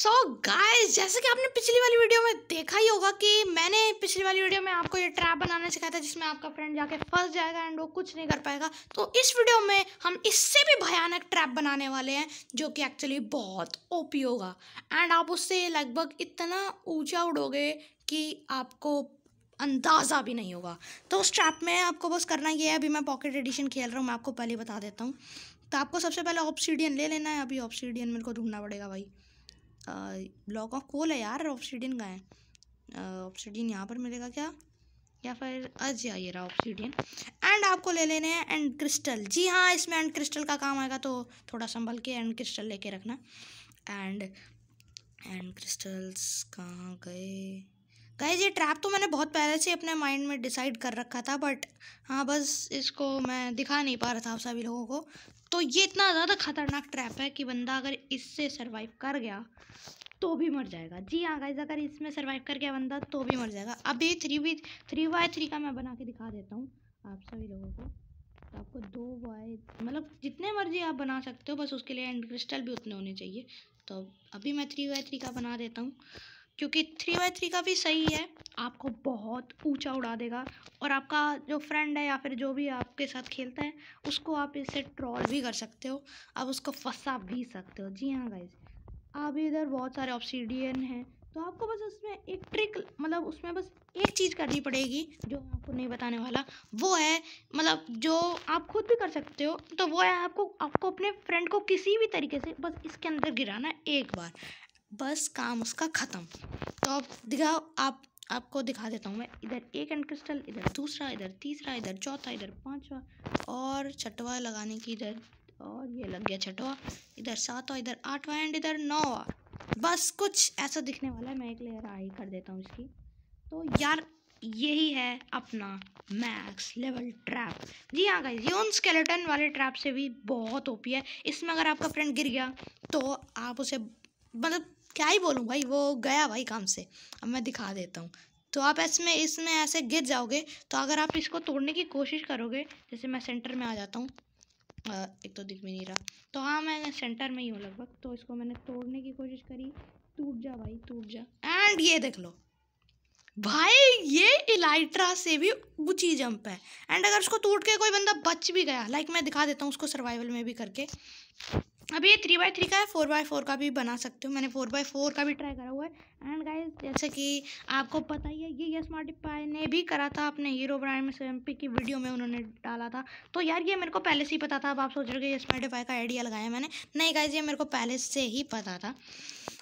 सो so guys जैसे कि आपने पिछली वाली वीडियो में देखा ही होगा कि मैंने पिछली वाली वीडियो में आपको ये ट्रैप बनाना सिखाया था, जिसमें आपका फ्रेंड जाके फंस जाएगा एंड वो कुछ नहीं कर पाएगा। तो इस वीडियो में हम इससे भी भयानक ट्रैप बनाने वाले हैं, जो कि एक्चुअली बहुत ओपी होगा। एंड आप उससे लगभग इतना ऊँचा उड़ोगे कि आपको अंदाज़ा भी नहीं होगा। तो उस ट्रैप में आपको बस करना ये है, अभी मैं पॉकेट एडिशन खेल रहा हूँ, मैं आपको पहले बता देता हूँ। तो आपको सबसे पहले ऑप्सीडियन ले लेना है, अभी ऑप्सीडियन मेरे को ढूंढना पड़ेगा भाई। ब्लॉक ऑफ़ कोल है यार ऑप्सीडियन का है। ऑप्सीडियन यहाँ पर मिलेगा क्या? या फिर अच्छा ये रहा ऑप्सीडियन एंड आपको ले लेने हैं एंड क्रिस्टल जी हाँ इसमें एंड क्रिस्टल का काम आएगा तो थोड़ा संभल के एंड क्रिस्टल लेके रखना। एंड एंड क्रिस्टल्स कहाँ गए? गए ये ट्रैप तो मैंने बहुत पहले से अपने माइंड में डिसाइड कर रखा था बट हाँ बस इसको मैं दिखा नहीं पा रहा था सभी लोगों को। तो ये इतना ज़्यादा खतरनाक ट्रैप है कि बंदा अगर इससे सर्वाइव कर गया तो भी मर जाएगा। जी हाँ गाइज़ अगर इसमें सर्वाइव कर गया बंदा तो भी मर जाएगा। अभी three V three Y three का मैं बना के दिखा देता हूँ आप सभी लोगों को। तो आपको दो वाई मतलब जितने मर्ज़ी आप बना सकते हो, बस उसके लिए एंड क्रिस्टल भी उतने होने चाहिए। तो अभी मैं थ्री वाई थ्री का बना देता हूँ। क्योंकि थ्री बाई थ्री का भी सही है। आपको बहुत ऊँचा उड़ा देगा और आपका जो फ्रेंड है या फिर जो भी आपके साथ खेलता है, उसको आप इससे ट्रॉल भी कर सकते हो। आप उसको फंसा भी सकते हो। जी हाँ गाइज़ आप इधर बहुत सारे ऑप्सीडियन हैं तो आपको बस उसमें एक ट्रिक मतलब उसमें बस एक चीज़ करनी पड़ेगी, जो मैं आपको नहीं बताने वाला। वो है मतलब जो आप खुद भी कर सकते हो तो वो है आपको आपको अपने फ्रेंड को किसी भी तरीके से बस इसके अंदर गिराना एक बार। बस काम उसका ख़त्म। तो अब दिखाओ, आप, आपको दिखा देता हूँ मैं। इधर एक एंड क्रिस्टल, इधर दूसरा, इधर तीसरा, इधर चौथा, इधर पांचवा, और छठवा लगाने की इधर, और ये लग गया छठवा, इधर सातवा, इधर आठवा एंड इधर नौवा। बस कुछ ऐसा दिखने वाला है, मैं एक लेयर आई कर देता हूँ इसकी। तो यार, यही है अपना मैक्स लेवल ट्रैप जी हाँ गाइज़ ये उन स्केलेटन वाले ट्रैप से भी बहुत ओपी है। इसमें अगर आपका फ्रेंड गिर गया तो आप उसे मतलब क्या ही बोलूँ भाई, वो गया भाई काम से। अब मैं दिखा देता हूँ। तो आप इसमें इसमें ऐसे गिर जाओगे तो अगर आप इसको तोड़ने की कोशिश करोगे, जैसे मैं सेंटर में आ जाता हूँ एक तो दिख भी नहीं रहा। तो हाँ मैं सेंटर में ही हूँ लगभग तो इसको मैंने तोड़ने की कोशिश करी। टूट जा भाई, टूट जा। एंड ये देख लो। भाई, ये इलाइट्रा से भी ऊँची जंप है। एंड अगर उसको टूट के कोई बंदा बच भी गया लाइक मैं दिखा देता हूँ उसको सर्वाइवल में भी करके अभी ये थ्री बाई थ्री का है फोर बाई फोर का भी बना सकते हो। मैंने फोर बाई फोर का भी ट्राई करा हुआ है। एंड गाइस जैसे कि आपको पता ही है, ये यस मार्टिपाई ने भी करा था अपने हीरो ब्रांड में एम की वीडियो में उन्होंने डाला था। तो यार, ये मेरे को पहले से ही पता था, अब आप सोच रहे हो यस मार्टिपाई का आइडिया लगाया मैंने। नहीं गाइज़ ये मेरे को पहले से ही पता था।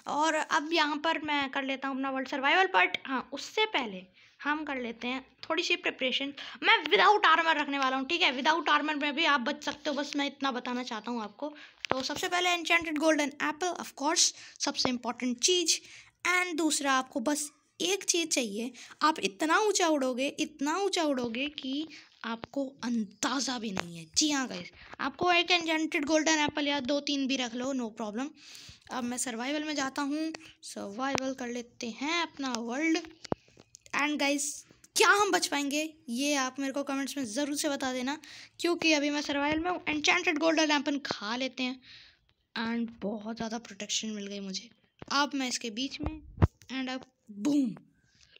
और अब यहाँ पर मैं कर लेता हूँ अपना वर्ल्ड सर्वाइवल बट हाँ उससे पहले हम कर लेते हैं। थोड़ी सी प्रिपरेशन मैं विदाउट आर्मर रखने वाला हूँ, ठीक है? विदाउट आर्मर में भी आप बच सकते हो, बस मैं इतना बताना चाहता हूँ आपको। तो सबसे पहले enchanted golden apple of course सबसे इंपॉर्टेंट चीज़। एंड दूसरा, आपको बस एक चीज़ चाहिए। आप इतना ऊँचा उड़ोगे, इतना ऊँचा उड़ोगे कि आपको अंदाज़ा भी नहीं है। जी हाँ गाइस आपको एक एनजेंटेड गोल्डन एप्पल या दो तीन भी रख लो नो प्रॉब्लम अब मैं सर्वाइवल में जाता हूँ। सर्वाइवल कर लेते हैं अपना वर्ल्ड एंड गाइस क्या हम बच पाएँगे? ये आप मेरे को कमेंट्स में ज़रूर से बता देना, क्योंकि अभी मैं सर्वाइवल में हूँ एनचेंटेड गोल्डन एपन खा लेते हैं। एंड बहुत ज़्यादा प्रोटेक्शन मिल गई मुझे। अब मैं इसके बीच में एंड अब बूम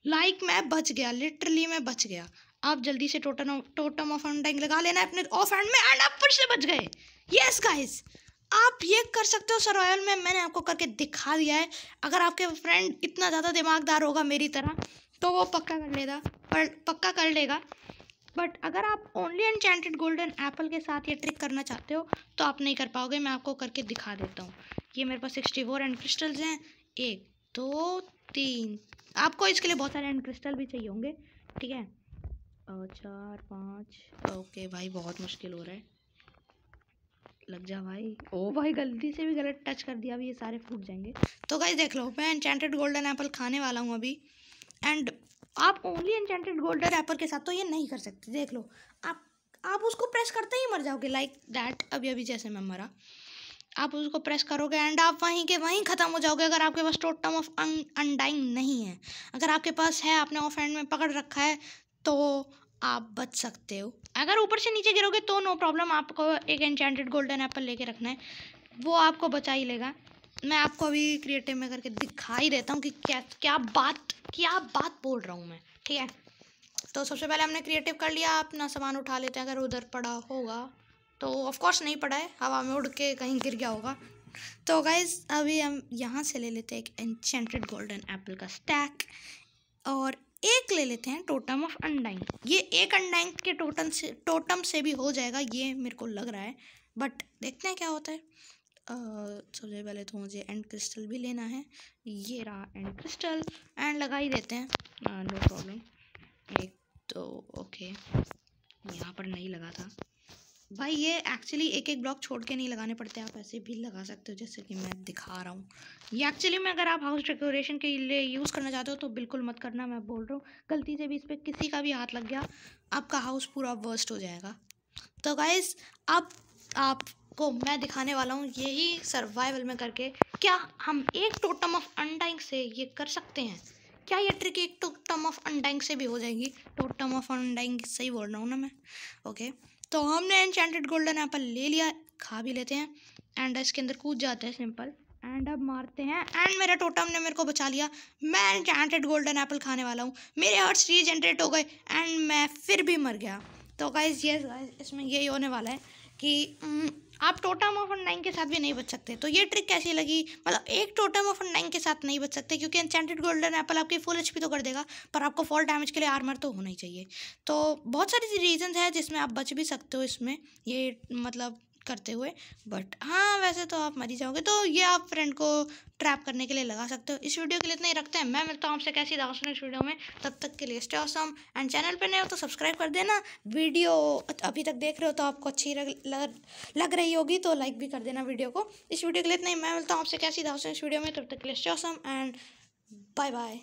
लाइक मैं बच गया लिटरली मैं बच गया। आप जल्दी से टोटम टोटम ऑफ़ एंडिंग लगा लेना अपने ऑफ़ एंड में एंड आप फिर से बच गए। यस गाइस आप ये कर सकते हो सर्वाइवल में, मैंने आपको करके दिखा दिया है। अगर आपके फ्रेंड इतना ज़्यादा दिमागदार होगा मेरी तरह तो वो पक्का कर लेगा, पर पक्का कर लेगा। बट अगर आप ओनली एनचेंटेड गोल्डन एप्पल के साथ ये ट्रिक करना चाहते हो तो आप नहीं कर पाओगे, मैं आपको करके दिखा देता हूँ। ये मेरे पास सिक्सटी फोर एंड क्रिस्टल्स हैं। एक, दो, तीन। आपको इसके लिए बहुत सारे एंड क्रिस्टल भी चाहिए होंगे, ठीक है? चार, पाँच, ओके भाई, बहुत मुश्किल हो रहा है। लग जा भाई। ओ भाई, गलती से भी गलत टच कर दिया, अभी ये सारे फूट जाएँगे। तो गाइस देख लो, मैं एनचेंटेड गोल्डन एप्पल खाने वाला हूँ अभी। एंड आप ओनली एनचेंटेड गोल्डन एप्पल के साथ तो ये नहीं कर सकते, देख लो। आप आप उसको प्रेस करते ही मर जाओगे लाइक दैट अभी अभी जैसे मैं मरा। आप उसको प्रेस करोगे एंड आप वहीं के वहीं ख़त्म हो जाओगे अगर आपके पास टोटम ऑफ़ अनडाइंग नहीं है। अगर आपके पास है, आपने ऑफ़ हैंड में पकड़ रखा है तो आप बच सकते हो। अगर ऊपर से नीचे गिरोगे तो नो प्रॉब्लम आपको एक एनचेंटेड गोल्डन एप्पल लेके रखना है। वो आपको बचा ही लेगा। मैं आपको अभी क्रिएटिव में करके दिखा ही देता हूँ कि क्या क्या बात क्या बात बोल रहा हूँ मैं, ठीक है? तो सबसे पहले हमने क्रिएटिव कर लिया, अपना सामान उठा लेते हैं। अगर उधर पड़ा होगा तो ऑफकोर्स नहीं पड़ा है, हवा में उड़ के कहीं गिर गया होगा। तो गाइज़ अभी हम यहाँ से ले लेते हैं एक एंचेंटेड गोल्डन एप्पल का स्टैक और एक ले लेते हैं टोटम ऑफ़ अंडाइन ये एक अंडाइन के टोटम से टोटम से भी हो जाएगा, ये मेरे को लग रहा है बट देखते हैं क्या होता है। सबसे पहले तो मुझे एंड क्रिस्टल भी लेना है। ये रहा एंड क्रिस्टल। एंड लगा ही देते हैं। नो प्रॉब्लम एक तो ओके यहाँ पर नहीं लगा था। भाई, ये एक्चुअली एक एक ब्लॉक छोड़ के नहीं लगाने पड़ते। आप ऐसे भी लगा सकते हो, जैसे कि मैं दिखा रहा हूँ। ये एक्चुअली में अगर आप हाउस डेकोरेशन के लिए यूज़ करना चाहते हो तो बिल्कुल मत करना, मैं बोल रहा हूँ। गलती से भी इस पर किसी का भी हाथ लग गया, आपका हाउस पूरा वर्स्ट हो जाएगा। तो गाइज़ अब आपको मैं दिखाने वाला हूँ, यही सर्वाइवल में करके। क्या हम एक टोटम ऑफ़ अनडाइंग से ये कर सकते हैं? क्या ये ट्रिक एक टोटम ऑफ़ अनडाइंग से भी हो जाएगी? टोटम ऑफ़ अनडाइंग सही बोल रहा हूँ ना मैं? ओके तो हमने एनचेंटेड गोल्डन एप्पल ले लिया, खा भी लेते हैं। एंड इसके अंदर कूद जाते हैं सिंपल एंड अब मारते हैं। एंड मेरा टोटम ने मेरे को बचा लिया। मैं एनचेंटेड गोल्डन एप्पल खाने वाला हूँ। मेरे हर्ट्स रीजनरेट हो गए। एंड मैं फिर भी मर गया। तो गाइज़ ये गाइज़ इसमें यही होने वाला है कि आप टोटम ऑफ़ नाइन के साथ भी नहीं बच सकते। तो ये ट्रिक कैसी लगी? मतलब एक टोटम ऑफ़ नाइन के साथ नहीं बच सकते, क्योंकि एनचेंटेड गोल्डन एप्पल आपकी फुल एचपी तो कर देगा, पर आपको फॉल डैमेज के लिए आर्मर तो होना ही चाहिए। तो बहुत सारी रीजन है जिसमें आप बच भी सकते हो इसमें। ये मतलब करते हुए। बट हाँ वैसे तो आप मरी जाओगे। तो ये आप फ्रेंड को ट्रैप करने के लिए लगा सकते हो। इस वीडियो के लिए इतना ही रखते हैं। मैं मिलता हूँ आपसे कैसी दावत इस वीडियो में। तब तक के लिए स्टे ऑसम एंड चैनल पे नए हो तो सब्सक्राइब कर देना। वीडियो अभी तक देख रहे हो तो आपको अच्छी लग, लग रही होगी तो लाइक भी कर देना वीडियो को। इस वीडियो के लिए इतना ही। मैं मिलता हूँ आपसे कैसी दावत इस वीडियो में। तब तक के लिए stay awesome and bye bye